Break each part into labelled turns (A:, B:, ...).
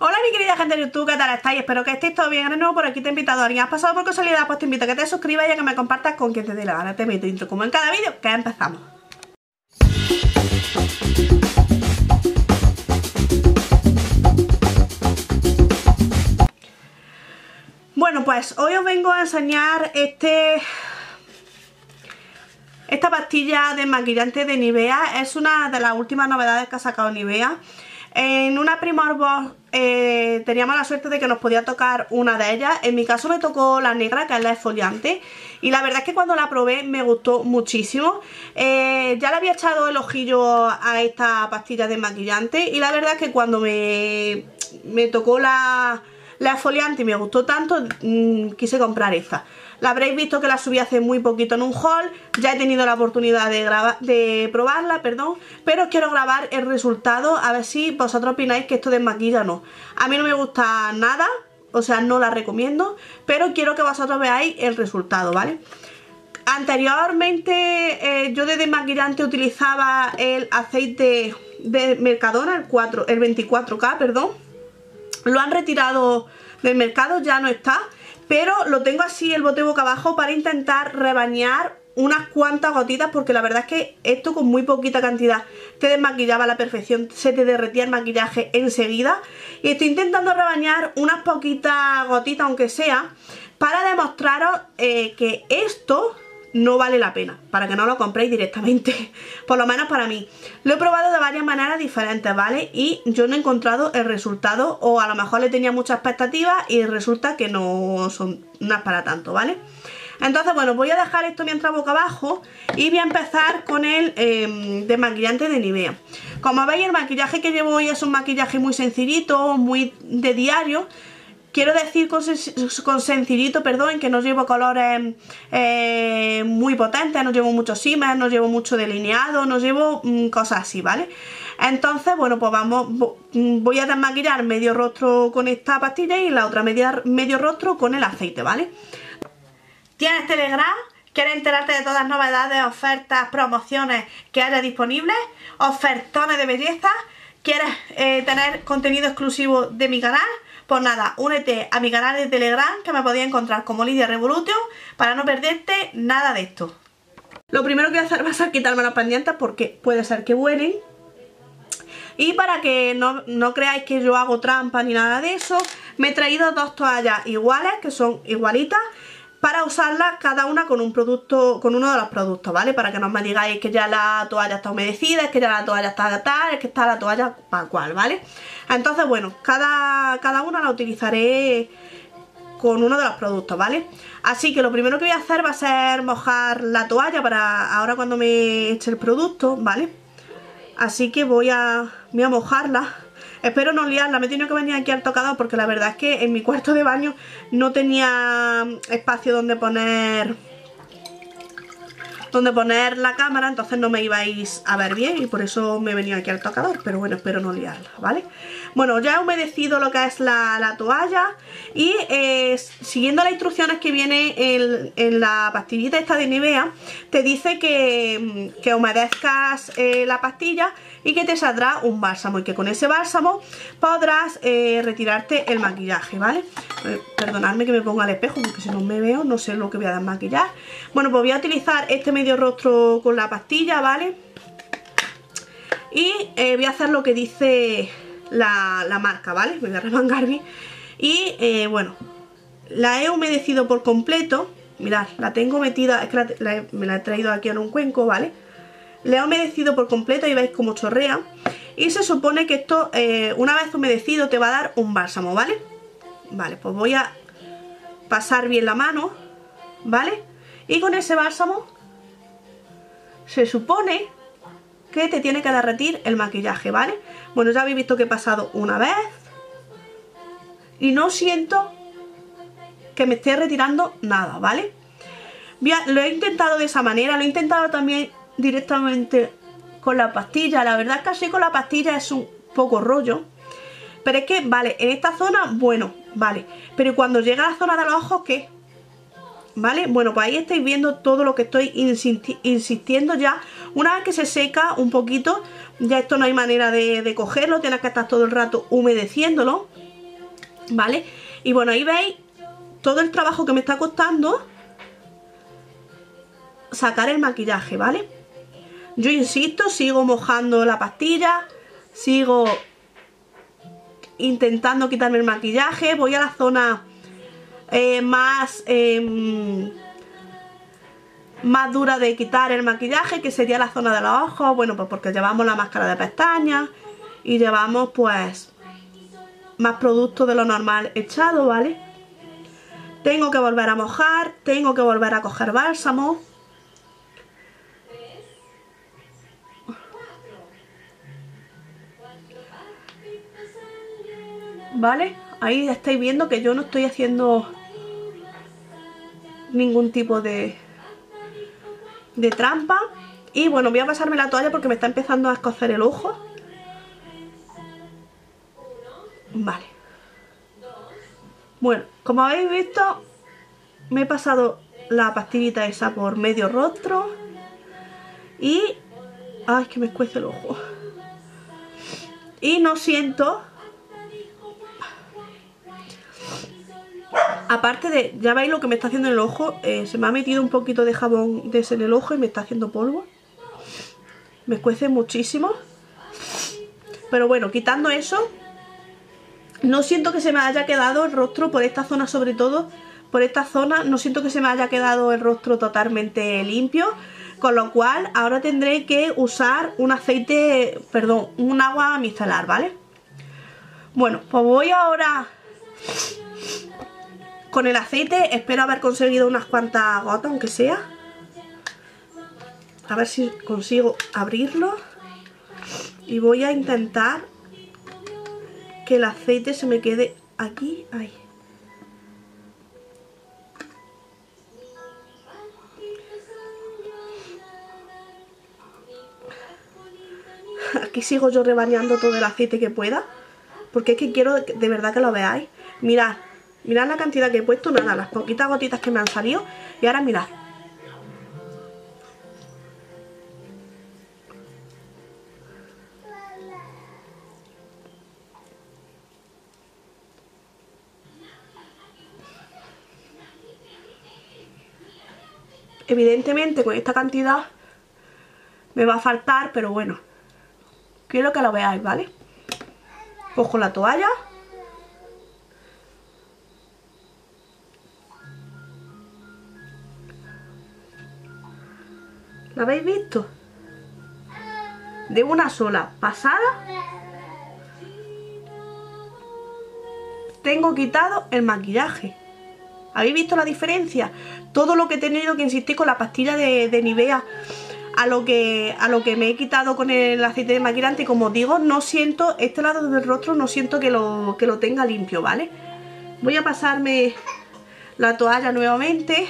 A: Hola mi querida gente de YouTube, ¿qué tal estáis? Espero que estéis todo bien, de nuevo por aquí te he invitado a alguien has pasado por casualidad, pues te invito a que te suscribas y a que me compartas con quien te dé la gana. Te meto intro como en cada vídeo, que empezamos. Bueno pues hoy os vengo a enseñar este esta pastilla de maquillante de Nivea. Es una de las últimas novedades que ha sacado Nivea en una Primor Box eh, teníamos la suerte de que nos podía tocar una de ellas. En mi caso me tocó la negra, que es la esfoliante. Y la verdad es que cuando la probé me gustó muchísimo. Eh, ya le había echado el ojillo a esta pastilla de maquillante. Y la verdad es que cuando me, me tocó la, la esfoliante y me gustó tanto, mm, quise comprar esta. La habréis visto que la subí hace muy poquito en un haul, ya he tenido la oportunidad de, de probarla, perdón, pero quiero grabar el resultado a ver si vosotros opináis que esto desmaquilla o no. A mí no me gusta nada, o sea, no la recomiendo, pero quiero que vosotros veáis el resultado, ¿vale? Anteriormente eh, yo de desmaquillante utilizaba el aceite de Mercadona, el, 4, el 24K, perdón. Lo han retirado del mercado, ya no está. Pero lo tengo así el bote boca abajo para intentar rebañar unas cuantas gotitas porque la verdad es que esto con muy poquita cantidad te desmaquillaba a la perfección, se te derretía el maquillaje enseguida. Y estoy intentando rebañar unas poquitas gotitas aunque sea para demostraros eh, que esto no vale la pena, para que no lo compréis directamente, por lo menos para mí. Lo he probado de varias maneras diferentes, ¿vale? Y yo no he encontrado el resultado, o a lo mejor le tenía muchas expectativas y resulta que no son nada para tanto, ¿vale? Entonces, bueno, voy a dejar esto mientras boca abajo y voy a empezar con el eh, desmaquillante de Nivea. Como veis, el maquillaje que llevo hoy es un maquillaje muy sencillito, muy de diario, Quiero decir con, sencillito, perdón, que no llevo colores eh, muy potentes, no llevo muchos simas, no llevo mucho delineado, no llevo mm, cosas así, ¿vale? Entonces, bueno, pues vamos, mm, voy a desmaquillar medio rostro con esta pastilla y la otra medio rostro con el aceite, ¿vale? ¿Tienes Telegram? ¿Quieres enterarte de todas las novedades, ofertas, promociones que haya disponibles? ¿Ofertones de belleza? ¿Quieres eh, tener contenido exclusivo de mi canal? Pues nada, únete a mi canal de Telegram que me podía encontrar como Lidia Revolution para no perderte nada de esto. Lo primero que voy a hacer va a ser quitarme las pendientes porque puede ser que vuelen. Y para que no, no creáis que yo hago trampa ni nada de eso, me he traído dos toallas iguales, que son igualitas, para usarlas cada una con un producto, con uno de los productos, ¿vale? Para que no me digáis que ya la toalla está humedecida, es que ya la toalla está tal, es que está la toalla para cual, ¿vale? Entonces, bueno, cada, cada una la utilizaré con uno de los productos, ¿vale? Así que lo primero que voy a hacer va a ser mojar la toalla para ahora cuando me eche el producto, ¿vale? Así que voy a, voy a mojarla Espero no liarla, me he tenido que venir aquí al tocador porque la verdad es que en mi cuarto de baño no tenía espacio donde poner donde poner la cámara, entonces no me ibais a ver bien y por eso me he venido aquí al tocador, pero bueno, espero no liarla, ¿vale? Bueno, ya he humedecido lo que es la, toalla y eh, siguiendo las instrucciones que viene en, la pastillita esta de Nivea, te dice que, que humedezcas eh, la pastilla y que te saldrá un bálsamo y que con ese bálsamo podrás eh, retirarte el maquillaje, ¿vale? perdonadme que me ponga al espejo porque si no me veo no sé lo que voy a desmaquillar. Bueno, pues voy a utilizar este medio rostro con la pastilla, ¿vale? Y voy a hacer lo que dice la, marca, ¿vale? Me voy a remangar bien. Y eh, bueno, la he humedecido por completo. Mirad, la tengo metida, es que me la he traído aquí en un cuenco, ¿vale? La he humedecido por completo y veis como chorrea. Y se supone que esto, eh, una vez humedecido, te va a dar un bálsamo, ¿vale? Vale, pues voy a pasar bien la mano, ¿vale? Y con ese bálsamo se supone te tiene que derretir el maquillaje, ¿vale? Bueno, ya habéis visto que he pasado una vez y no siento que me esté retirando nada, ¿vale? Bien, lo he intentado de esa manera, lo he intentado también directamente con la pastilla, la verdad es que así con la pastilla es un poco rollo, pero es que, vale, en esta zona, bueno, vale, pero cuando llega a la zona de los ojos, ¿qué? ¿Vale? Bueno, pues ahí estáis viendo todo lo que estoy insistiendo ya. Una vez que se seca un poquito, ya esto no hay manera de, cogerlo, tienes que estar todo el rato humedeciéndolo. ¿Vale? Y bueno, ahí veis todo el trabajo que me está costando sacar el maquillaje, ¿vale? Yo insisto, sigo mojando la pastilla, sigo intentando quitarme el maquillaje, voy a la zona eh, más... Em, más dura de quitar el maquillaje que sería la zona de los ojos. Bueno pues porque llevamos la máscara de pestañas y llevamos pues más producto de lo normal echado vale tengo que volver a mojar tengo que volver a coger bálsamo. ¿Vale? Ahí estáis viendo que yo no estoy haciendo ningún tipo de, de trampa. Y bueno, voy a pasarme la toalla porque me está empezando a escocer el ojo. Vale. Bueno, como habéis visto, me he pasado la pastillita esa por medio rostro. Y... Ay, que me escuece el ojo. Y no siento Aparte de, ya veis lo que me está haciendo en el ojo, eh, se me ha metido un poquito de jabón de en el ojo y me está haciendo polvo. Me cuece muchísimo. Pero bueno, quitando eso, no siento que se me haya quedado el rostro por esta zona sobre todo. Por esta zona no siento que se me haya quedado el rostro totalmente limpio. Con lo cual ahora tendré que usar un aceite, perdón, un agua micelar, ¿vale? Bueno, pues voy ahora con el aceite espero haber conseguido unas cuantas gotas, aunque sea. A ver si consigo abrirlo. Y voy a intentar que el aceite se me quede aquí. Ahí. Aquí sigo yo rebañando todo el aceite que pueda. Porque es que quiero de verdad que lo veáis. Mirad, Mirad la cantidad que he puesto, nada, las poquitas gotitas que me han salido. Y ahora mirad. Evidentemente con esta cantidad me va a faltar, pero bueno, quiero que lo veáis, ¿vale? Cojo la toalla ¿Lo habéis visto? De una sola pasada tengo quitado el maquillaje. ¿Habéis visto la diferencia? Todo lo que he tenido que insistir con la pastilla de, Nivea a lo, que, a lo que me he quitado con el aceite de maquillante. Como digo, no siento, este lado del rostro no siento que lo, que lo tenga limpio, ¿vale? Voy a pasarme la toalla nuevamente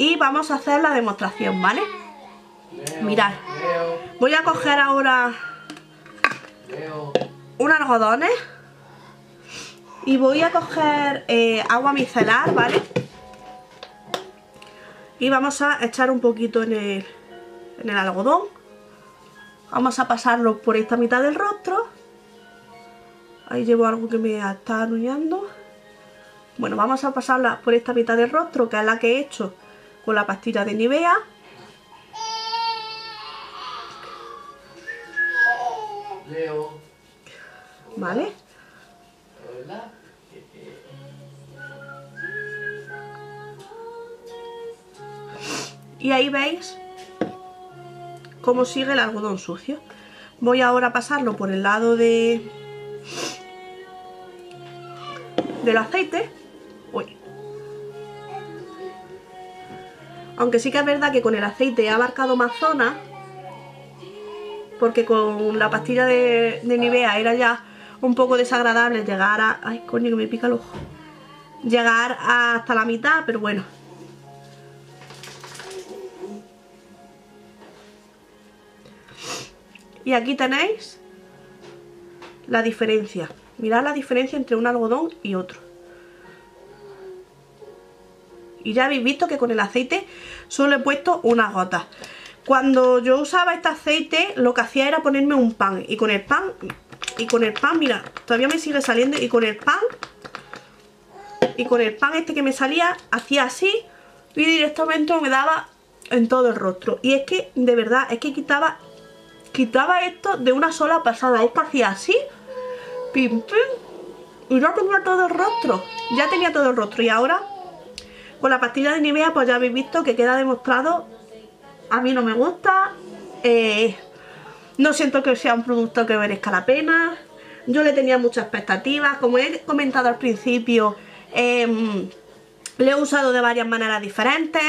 A: y vamos a hacer la demostración, ¿vale? Mirad, voy a coger ahora unos algodones y voy a coger eh, agua micelar, ¿vale? Y vamos a echar un poquito en el, en el algodón. Vamos a pasarlo por esta mitad del rostro. Ahí llevo algo que me está anuñando. Bueno, vamos a pasarla por esta mitad del rostro, que es la que he hecho con la pastilla de Nivea. ¿Vale? Y ahí veis cómo sigue el algodón sucio. Voy ahora a pasarlo por el lado de del aceite Aunque sí que es verdad que con el aceite he abarcado más zonas, porque con la pastilla de, Nivea era ya un poco desagradable llegar a... Ay, coño, que me pica el ojo. Llegar hasta la mitad, pero bueno. Y aquí tenéis la diferencia. Mirad la diferencia entre un algodón y otro. Y ya habéis visto que con el aceite solo he puesto unas gotas. Cuando yo usaba este aceite lo que hacía era ponerme un pan y con el pan y con el pan, mira, todavía me sigue saliendo y con el pan y con el pan este que me salía, hacía así y directamente me daba en todo el rostro. Y es que, de verdad, es que quitaba quitaba esto de una sola pasada. Esto hacía así, pim, pim, y ya tenía todo el rostro. Ya tenía todo el rostro. Y ahora, con la pastilla de Nivea, pues ya habéis visto que queda demostrado. A mí no me gusta. Eh, no siento que sea un producto que merezca la pena. Yo le tenía muchas expectativas. Como he comentado al principio, eh, le he usado de varias maneras diferentes.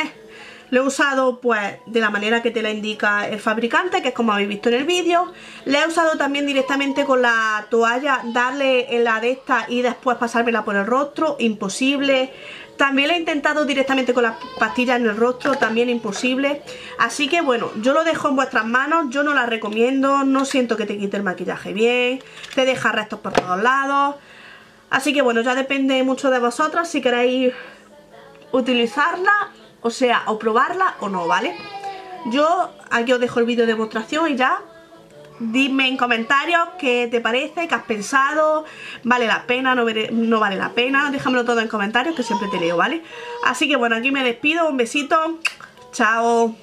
A: Lo he usado pues de la manera que te la indica el fabricante, que es como habéis visto en el vídeo. Le he usado también directamente con la toalla, darle en la de esta y después pasármela por el rostro, imposible. También le he intentado directamente con las pastillas en el rostro, también imposible. Así que bueno, yo lo dejo en vuestras manos, yo no la recomiendo, no siento que te quite el maquillaje bien, te deja restos por todos lados. Así que bueno, ya depende mucho de vosotros si queréis utilizarla o sea, o probarla o no, ¿vale? Yo aquí os dejo el vídeo de demostración y ya Dime en comentarios qué te parece, qué has pensado, vale la pena, no, no, vale la pena, déjamelo todo en comentarios que siempre te leo, ¿vale? Así que bueno, aquí me despido, un besito, chao.